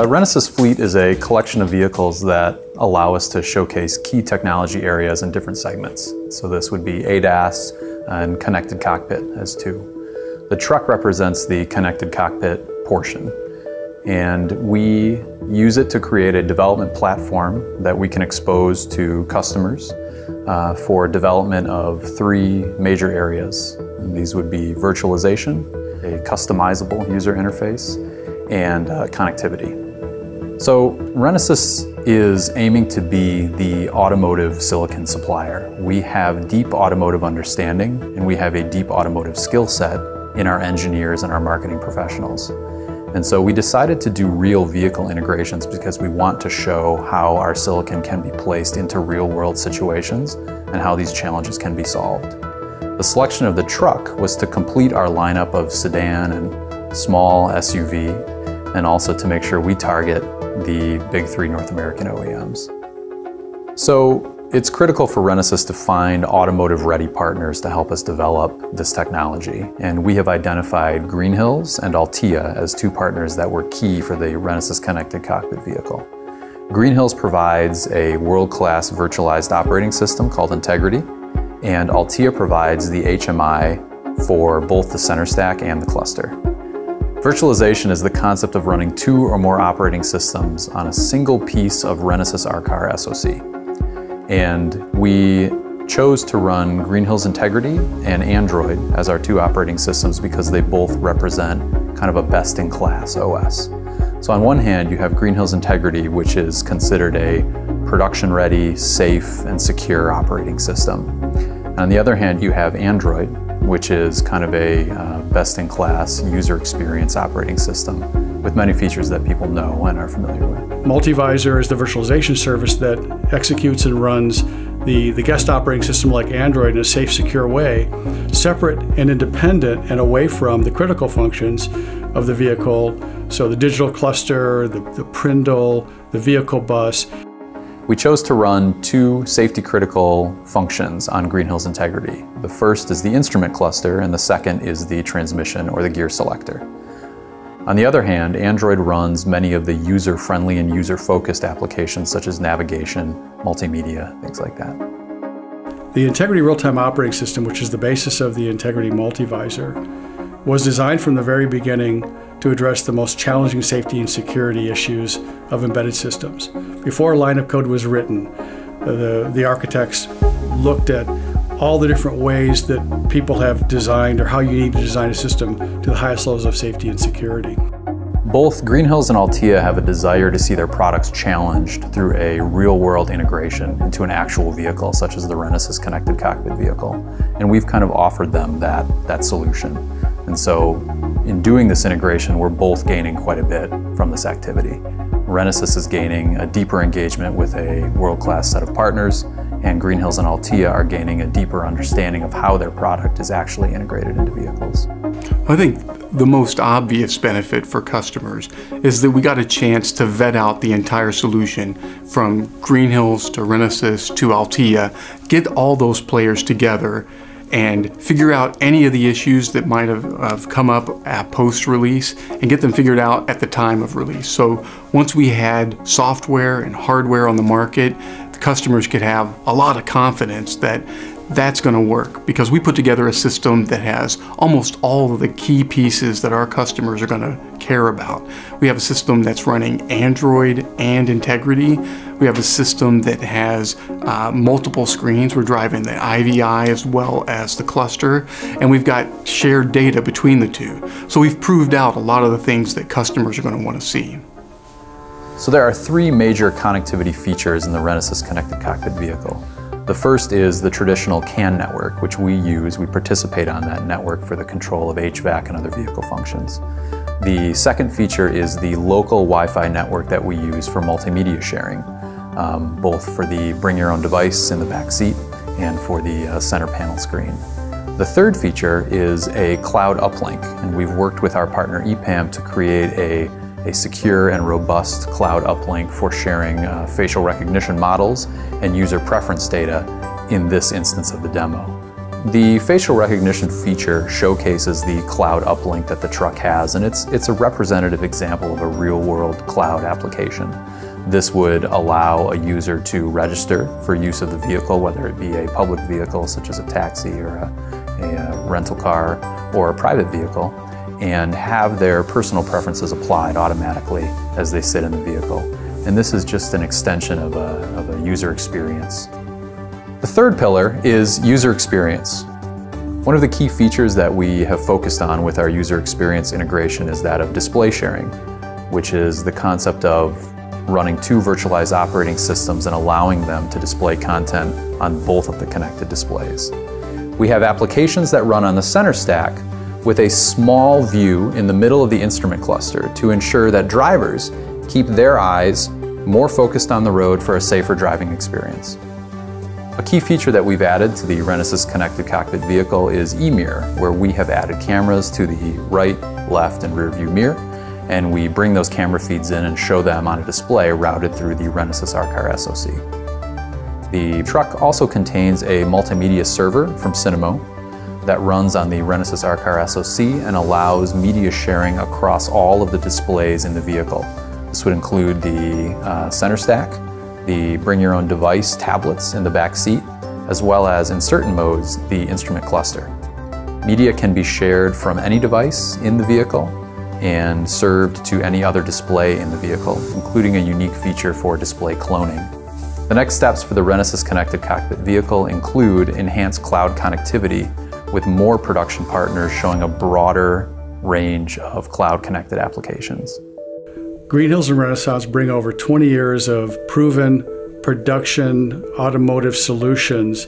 Uh, Renesas Fleet is a collection of vehicles that allow us to showcase key technology areas in different segments. So this would be ADAS and connected cockpit as two. The truck represents the connected cockpit portion. And we use it to create a development platform that we can expose to customers uh, for development of three major areas. And these would be virtualization, a customizable user interface, and uh, connectivity. So Renesas is aiming to be the automotive silicon supplier. We have deep automotive understanding and we have a deep automotive skill set in our engineers and our marketing professionals. And so we decided to do real vehicle integrations because we want to show how our silicon can be placed into real world situations and how these challenges can be solved. The selection of the truck was to complete our lineup of sedan and small SUV and also to make sure we target the big three North American OEMs. So it's critical for Renesas to find automotive ready partners to help us develop this technology. And we have identified Green Hills and Altia as two partners that were key for the Renesas connected cockpit vehicle. Green Hills provides a world-class virtualized operating system called Integrity, and Altia provides the HMI for both the center stack and the cluster. Virtualization is the concept of running two or more operating systems on a single piece of Renesas R-Car SoC. And we chose to run Green Hills Integrity and Android as our two operating systems because they both represent kind of a best-in-class OS. So on one hand, you have Green Hills Integrity, which is considered a production-ready, safe, and secure operating system. And on the other hand, you have Android, which is kind of a uh, best-in-class user experience operating system with many features that people know and are familiar with. Multivisor is the virtualization service that executes and runs the, the guest operating system like Android in a safe, secure way, separate and independent and away from the critical functions of the vehicle. So the digital cluster, the, the Prindle, the vehicle bus. We chose to run two safety critical functions on Green Hills Integrity. The first is the instrument cluster and the second is the transmission or the gear selector. On the other hand, Android runs many of the user-friendly and user-focused applications such as navigation, multimedia, things like that. The Integrity Real-Time Operating System, which is the basis of the Integrity Multivisor, was designed from the very beginning to address the most challenging safety and security issues of embedded systems. Before a line of code was written, uh, the, the architects looked at all the different ways that people have designed or how you need to design a system to the highest levels of safety and security. Both Green Hills and Altia have a desire to see their products challenged through a real-world integration into an actual vehicle, such as the Renesas connected cockpit vehicle. And we've kind of offered them that, that solution. And so in doing this integration, we're both gaining quite a bit from this activity. Renesas is gaining a deeper engagement with a world-class set of partners, and Green Hills and Altia are gaining a deeper understanding of how their product is actually integrated into vehicles. I think the most obvious benefit for customers is that we got a chance to vet out the entire solution from Green Hills to Renesas to Altia, get all those players together and figure out any of the issues that might have, have come up at post-release and get them figured out at the time of release. So once we had software and hardware on the market, the customers could have a lot of confidence that that's going to work because we put together a system that has almost all of the key pieces that our customers are going to care about. We have a system that's running Android and Integrity. We have a system that has uh, multiple screens. We're driving the IVI as well as the cluster, and we've got shared data between the two. So we've proved out a lot of the things that customers are going to want to see. So there are three major connectivity features in the Renesas connected cockpit vehicle. The first is the traditional CAN network, which we use. We participate on that network for the control of HVAC and other vehicle functions. The second feature is the local Wi-Fi network that we use for multimedia sharing, um, both for the bring your own device in the back seat and for the uh, center panel screen. The third feature is a cloud uplink, and we've worked with our partner EPAM to create a a secure and robust cloud uplink for sharing uh, facial recognition models and user preference data in this instance of the demo. The facial recognition feature showcases the cloud uplink that the truck has, and it's, it's a representative example of a real-world cloud application. This would allow a user to register for use of the vehicle, whether it be a public vehicle such as a taxi or a, a uh, rental car or a private vehicle, and have their personal preferences applied automatically as they sit in the vehicle. And this is just an extension of a, of a user experience. The third pillar is user experience. One of the key features that we have focused on with our user experience integration is that of display sharing, which is the concept of running two virtualized operating systems and allowing them to display content on both of the connected displays. We have applications that run on the center stack with a small view in the middle of the instrument cluster to ensure that drivers keep their eyes more focused on the road for a safer driving experience. A key feature that we've added to the Renesas connected cockpit vehicle is eMirror, where we have added cameras to the right, left, and rear view mirror, and we bring those camera feeds in and show them on a display routed through the Renesas R-Car SoC. The truck also contains a multimedia server from Cinemo that runs on the Renesas R-Car SoC and allows media sharing across all of the displays in the vehicle. This would include the uh, center stack, the bring your own device tablets in the back seat, as well as in certain modes, the instrument cluster. Media can be shared from any device in the vehicle and served to any other display in the vehicle, including a unique feature for display cloning. The next steps for the Renesas connected cockpit vehicle include enhanced cloud connectivity with more production partners showing a broader range of cloud connected applications. Green Hills and Renesas bring over 20 years of proven production automotive solutions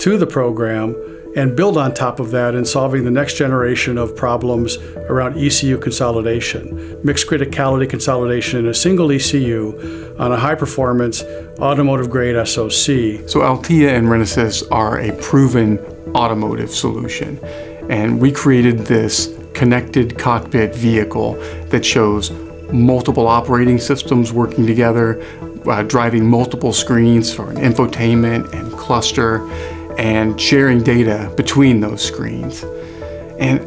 to the program and build on top of that in solving the next generation of problems around ECU consolidation, mixed criticality consolidation in a single ECU on a high performance automotive grade SoC. So Altia and Renesas are a proven automotive solution. And we created this connected cockpit vehicle that shows multiple operating systems working together, uh, driving multiple screens for infotainment and cluster, and sharing data between those screens. And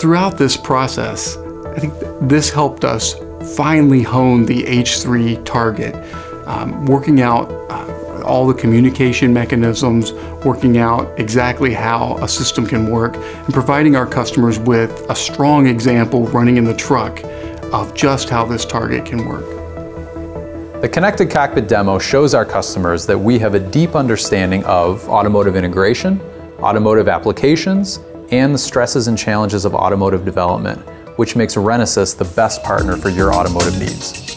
throughout this process, I think this helped us finally hone the H3 target, um, working out uh, all the communication mechanisms, working out exactly how a system can work, and providing our customers with a strong example running in the truck of just how this target can work. The Connected Cockpit demo shows our customers that we have a deep understanding of automotive integration, automotive applications, and the stresses and challenges of automotive development, which makes Renesas the best partner for your automotive needs.